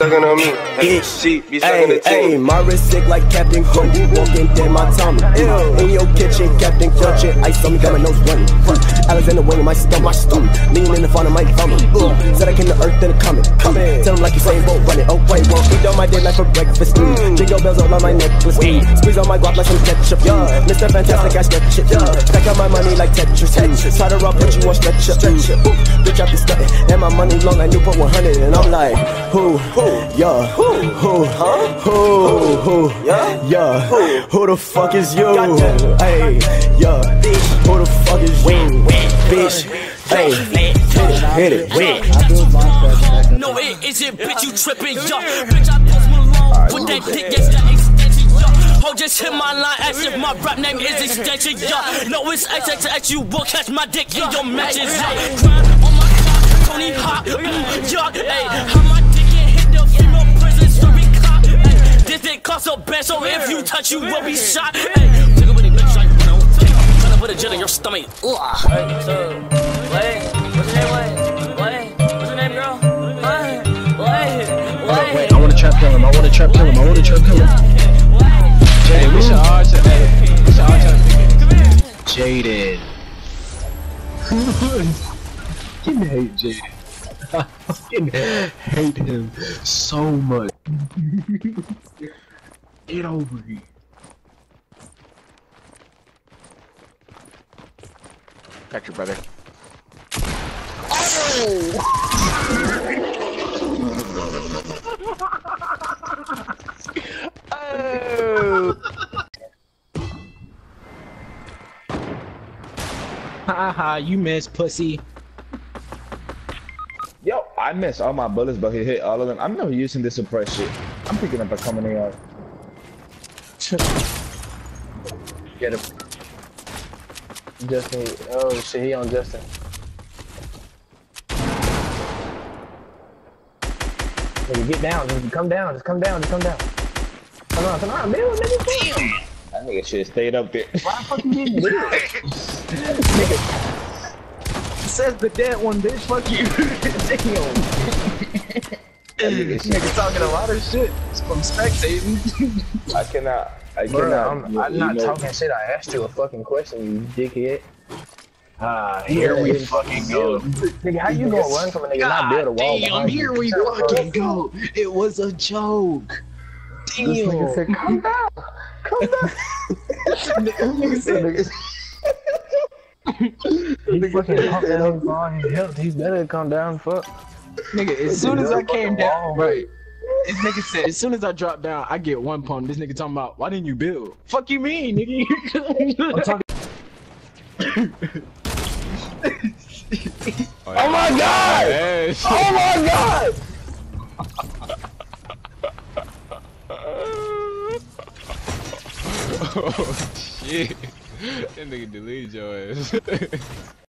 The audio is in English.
Sucking on me, Bitch. she be sucking the team. my wrist sick like Captain Crunch. Walking dead, my tummy. In your kitchen, Captain Crunch. Ice on me, got my nose running. Alexander Wayne, my stomach, my stomach. Leaning in the front of my thumb. Said I earth, then it coming. Coming. Tell him like you saying, won't run it. Oh, wait, won't eat on my day like for breakfast. Mm. Jingle bells all on my necklace. Mm. Squeeze on my guap like some ketchup. Yeah. Mr. Fantastic, I stretch it. Yeah. Stack out my money like Tetris. Mm. Try to rob, but you want stretch it. Mm. Ooh, Bitch, I be stunting. And my money long like Newport 100. And I'm like, who? Who? Yeah. Who? Who? Huh? Who? Who? Yeah. Yeah. Who the fuck is you? Hey. Yeah. Bitch. Who the fuck is you? Bitch. Hey. Hit it. Hit it. No, it isn't, bitch, you tripping, yo. Bitch, I post Malone with that dick, yes, that extension, yo. Ho, just hit my line as if my rap name is extension, yo. No, it's XXX, you will catch my dick in your mentions, yo. Grind on my clock, Tony Hawk, mm, yo. Hey, how my dick can hit the female prison, serving cop. This dick cost a bed, so if you touch, you will be shot. Hey, take a with a bitch like, you know, put a jet in your stomach. Ugh. I wanna trap kill him. I wanna trap kill him. Hey, we should all try. Hey, we should all try to pick it. Jaded. fucking hate Jaded. I fucking hate him so much. Get over here. Got your brother. Oh! Haha, you missed, pussy. Yo, I missed all my bullets, but he hit all of them. I'm never using this suppress shit. I'm picking up a coming out. Get him. Justin. Oh shit, he on Justin. Nigga, get down. Just come down. Just come down. Just come down. Come on, come on, Bill. Nigga, damn. That nigga shit stayed up there. Why the fuck you didn't do it? Says the dead one, bitch. Fuck you. That nigga. Nigga talking a lot of shit from spectating. I cannot. I Bro, cannot. I'm, you- I'm you not know- talking shit. I asked you a fucking question, you dickhead. Ah, Here we fucking go. Nigga, how you gonna run from a nigga not build a wall Damn, behind here you? we Shut up, bro. fucking go. It was a joke. This nigga said, come down. Come down. Nigga said- He fucking pumped that up for his health. He better come down. Fuck. Nigga, as soon as I Fucking came wall. down, right. This nigga said, as soon as I drop down, I get one pump. This nigga talking about, why didn't you build? Fuck you mean, nigga? Oh my god! Oh my god! Oh shit. That nigga deleted your ass.